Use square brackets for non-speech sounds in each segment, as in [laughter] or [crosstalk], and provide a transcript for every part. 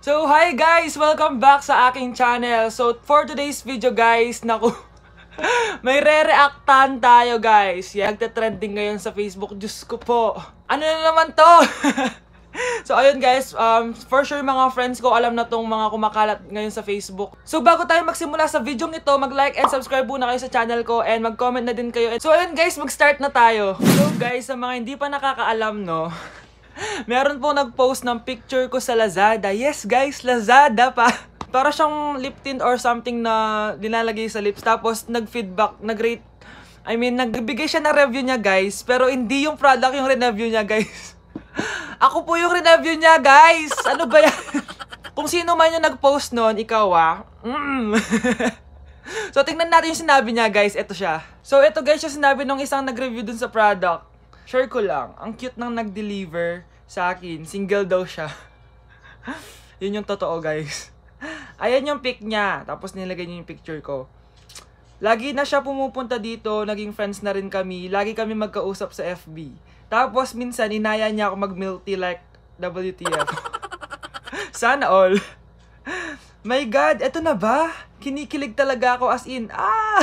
So, hi guys! Welcome back sa aking channel. So, for today's video guys, naku, [laughs] may re-reactan tayo guys. Yan, nagte-trending ngayon sa Facebook. Diyos ko po. Ano na naman to? [laughs] so, ayun guys, um, for sure mga friends ko, alam na tong mga kumakalat ngayon sa Facebook. So, bago tayo magsimula sa video ito, mag-like and subscribe muna kayo sa channel ko and mag-comment na din kayo. So, ayun guys, mag-start na tayo. So, guys, sa mga hindi pa nakakaalam, no, [laughs] [laughs] Meron po nag-post ng picture ko sa Lazada. Yes, guys, Lazada pa. [laughs] Para siyang lip tint or something na nilalagay sa lips. Tapos, nag-feedback, nag-rate. I mean, nagbigay siya ng review niya, guys. Pero hindi yung product yung review niya, guys. [laughs] Ako po yung review niya, guys. Ano ba yan? Kung sino man yung nag-post nun, ikaw ah. Mm. so, tingnan natin yung sinabi niya, guys. Ito siya. So, ito guys, yung sinabi nung isang nag-review dun sa product. Share ko lang, ang cute nang nag-deliver sa akin. Single daw siya. [laughs] Yun yung totoo, guys. Ayan yung pic niya. Tapos nilagay niya yung picture ko. Lagi na siya pumupunta dito. Naging friends na rin kami. Lagi kami magkausap sa FB. Tapos minsan, inaya niya ako mag-milk tea like WTF. [laughs] Sana all. My God, eto na ba? Kinikilig talaga ako as in. Ah!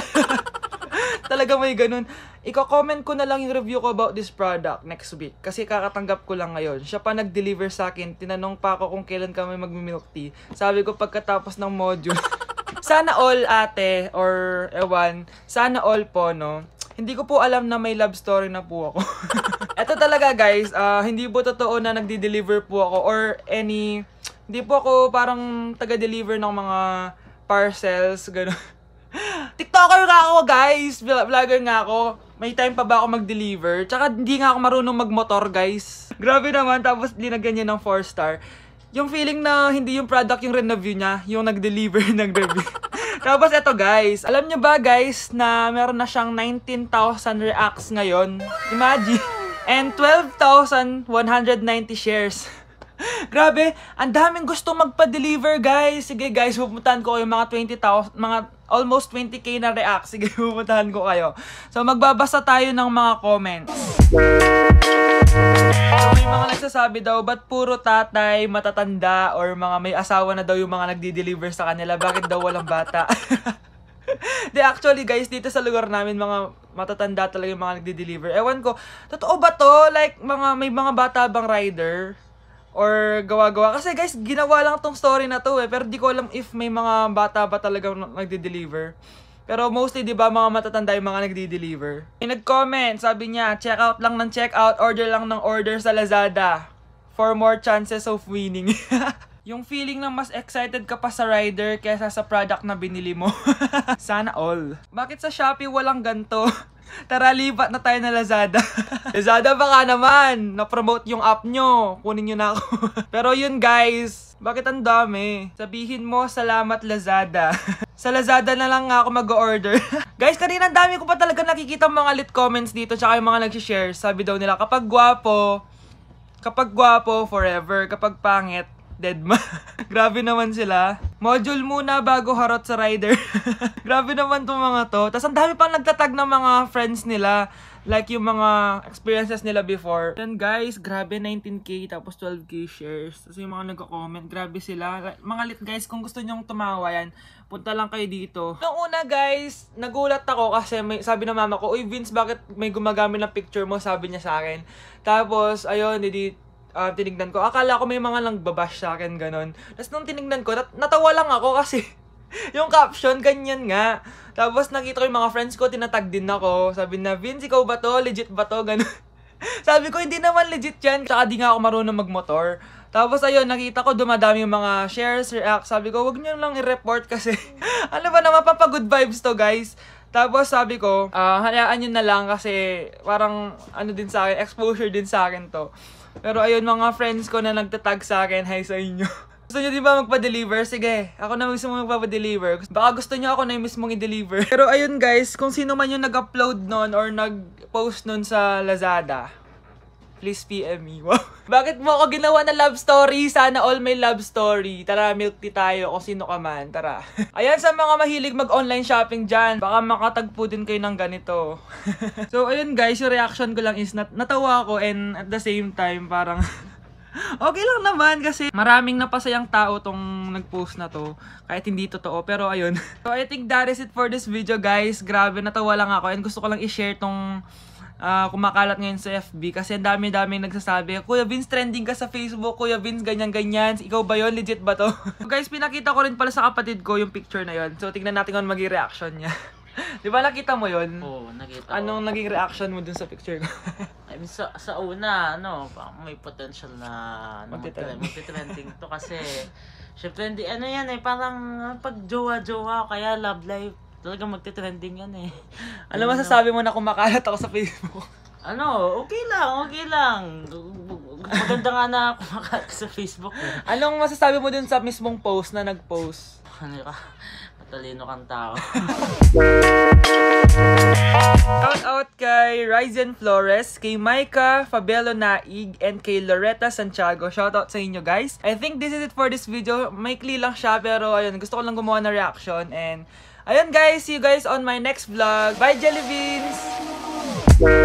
[laughs] talaga may ganun. Iko-comment ko na lang yung review ko about this product next week. Kasi kakatanggap ko lang ngayon. Siya pa nag-deliver sa akin. Tinanong pa ako kung kailan kami mag-milk tea. Sabi ko pagkatapos ng module. [laughs] sana all ate or ewan. Sana all po no. Hindi ko po alam na may love story na po ako. [laughs] Ito talaga guys, uh, hindi po totoo na nagdi-deliver po ako or any hindi po ako parang taga-deliver ng mga parcels, gano'n. [laughs] TikToker nga ako, guys. Vlogger nga ako. May time pa ba ako mag-deliver? Tsaka hindi nga ako marunong magmotor, guys. Grabe naman. Tapos linagyan niya ng 4 star. Yung feeling na hindi yung product yung review niya, yung nag-deliver [laughs] ng review. Tapos eto guys, alam niyo ba guys na meron na siyang 19,000 reacts ngayon? Imagine. And 12,190 shares. [laughs] Grabe, ang daming gusto magpa-deliver guys. Sige guys, pupuntahan ko yung mga 20,000, mga almost 20k na react. [laughs] Sige, pupuntahan ko kayo. So, magbabasa tayo ng mga comments. May mga nagsasabi daw, ba't puro tatay, matatanda, or mga may asawa na daw yung mga nagdi-deliver sa kanila? Bakit daw walang bata? [laughs] De actually guys, dito sa lugar namin mga matatanda talaga yung mga nagdi-deliver. Ewan ko, totoo ba to? Like mga may mga bata bang rider? Or gawa-gawa. Kasi guys, ginawa lang tong story na to eh. Pero di ko alam if may mga bata ba talaga nagde-deliver. Pero mostly, di ba, mga matatanda yung mga nagde-deliver. May nag-comment, sabi niya, check out lang ng check out, order lang ng order sa Lazada. For more chances of winning. [laughs] yung feeling na mas excited ka pa sa rider kaysa sa product na binili mo. [laughs] Sana all. Bakit sa Shopee walang ganto? [laughs] Tara, lipat na tayo na Lazada. [laughs] Lazada baka naman, na-promote yung app nyo. Kunin nyo na ako. Pero yun guys, bakit ang dami? Sabihin mo, salamat Lazada. Sa Lazada na lang ako mag-order. guys, kanina ang dami ko pa talaga nakikita mga lit comments dito tsaka yung mga nag-share. Sabi daw nila, kapag gwapo, kapag gwapo, forever. Kapag pangit, dead ma. [laughs] Grabe naman sila. Module muna bago harot sa rider. [laughs] Grabe naman tong mga to. Tapos ang dami pang nagtatag ng mga friends nila. Like yung mga experiences nila before. Then guys, grabe 19k tapos 12k shares. Tapos yung mga nagko-comment, grabe sila. Mga lit guys, kung gusto nyong tumawa yan, punta lang kayo dito. Nung una guys, nagulat ako kasi may, sabi ng mama ko, Uy Vince, bakit may gumagamit ng picture mo? Sabi niya sa akin. Tapos, ayun, hindi uh, tinignan ko. Akala ko may mga lang babash sa akin, ganun. Tapos nung tinignan ko, nat- natawa lang ako kasi [laughs] yung caption, ganyan nga. Tapos nakita ko yung mga friends ko, tinatag din ako. Sabi na, Vince, ikaw ba to? Legit ba to? [laughs] Ganun. Sabi ko, hindi naman legit yan. Tsaka di nga ako marunong magmotor. Tapos ayun, nakita ko dumadami yung mga shares, react. Sabi ko, wag nyo lang i-report [laughs] kasi ano ba naman, papagood vibes to guys. Tapos sabi ko, uh, hayaan nyo na lang kasi parang ano din sa akin, exposure din sa akin to. Pero ayun mga friends ko na nagtatag sa akin, hi sa inyo. [laughs] Gusto nyo di ba magpa-deliver? Sige, ako na mismo magpa-deliver. Baka gusto nyo ako na mismong i-deliver. [laughs] Pero ayun guys, kung sino man yung nag-upload nun or nag-post nun sa Lazada, please PM me. [laughs] Bakit mo ako ginawa na love story? Sana all may love story. Tara, milk tea tayo kung sino ka man. Tara. [laughs] Ayan sa mga mahilig mag-online shopping dyan. Baka makatagpo din kayo ng ganito. [laughs] so, ayun guys, yung reaction ko lang is nat natawa ako and at the same time parang okay lang naman kasi maraming napasayang tao tong nag-post na to. Kahit hindi totoo. Pero ayun. so I think that is it for this video guys. Grabe natawa lang ako. And gusto ko lang i-share tong uh, kumakalat ngayon sa FB kasi ang dami-daming nagsasabi, Kuya Vince, trending ka sa Facebook, Kuya Vince, ganyan-ganyan, ikaw ba yon Legit ba to? [laughs] so guys, pinakita ko rin pala sa kapatid ko yung picture na yon So, tingnan natin kung maging reaction niya. [laughs] Di ba nakita mo yon? Oo, nakita Anong ko. naging reaction mo dun sa picture ko? [laughs] I mean, sa, sa una, ano, may potential na ano, Magtitrend. magti-trending to kasi syempre hindi, ano yan eh, parang pag jowa-jowa kaya love life, talagang magti-trending yan eh. [laughs] ano masasabi mo na kumakalat ako sa Facebook? Ano, okay lang, okay lang. Maganda nga na kumakalat ka sa Facebook eh. Anong masasabi mo dun sa mismong post na nag-post? Ano ka, matalino kang tao. [laughs] Shout out kay Ryzen Flores, kay Micah Fabelo Naig, and kay Loretta Santiago. Shout out sa inyo guys. I think this is it for this video. Maikli lang siya pero ayun, gusto ko lang gumawa ng reaction and ayun guys, see you guys on my next vlog. Bye Jelly Beans!